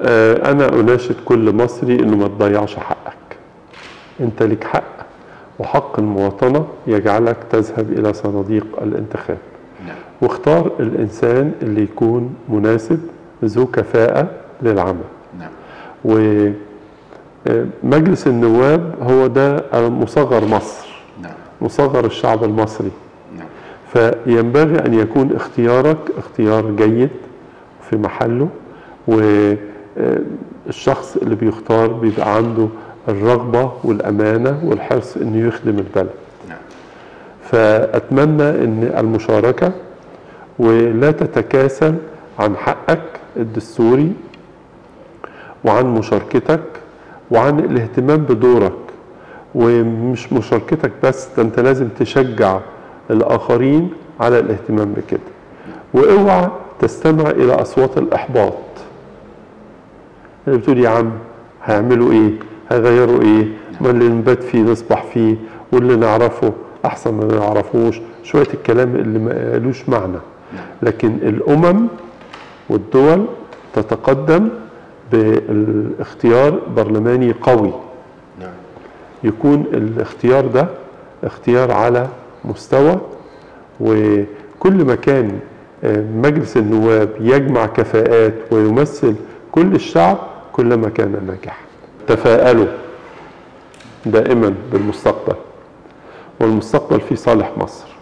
آه، أنا أناشد كل مصري إنه ما تضيعش حقك. أنت لك حق وحق المواطنة يجعلك تذهب إلى صناديق الانتخاب. نعم. واختار الإنسان اللي يكون مناسب ذو كفاءة للعمل. نعم. ومجلس النواب هو ده مصغر مصر. نعم. مصغر الشعب المصري. نعم. فينبغي أن يكون اختيارك اختيار جيد في محله. والشخص اللي بيختار بيبقى عنده الرغبة والأمانة والحرص أنه يخدم البلد. نعم. فأتمنى أن المشاركة ولا تتكاسل عن حقك الدستوري وعن مشاركتك وعن الاهتمام بدورك. ومش مشاركتك بس ده أنت لازم تشجع الآخرين على الاهتمام بكده. وأوعى تستمع إلى أصوات الإحباط. اللي بتقول يا عم هيعملوا إيه؟ هيغيروا إيه؟ ما اللي نبات فيه نصبح فيه واللي نعرفه أحسن ما نعرفوش. شوية الكلام اللي ما قالوش معنى. لكن الأمم والدول تتقدم بالاختيار برلماني قوي. نعم. يكون الاختيار ده اختيار على مستوى وكل ما كان آه، مجلس النواب يجمع كفاءات ويمثل كل الشعب كلما كان ناجحا. تفاءلوا دائما بالمستقبل والمستقبل في صالح مصر.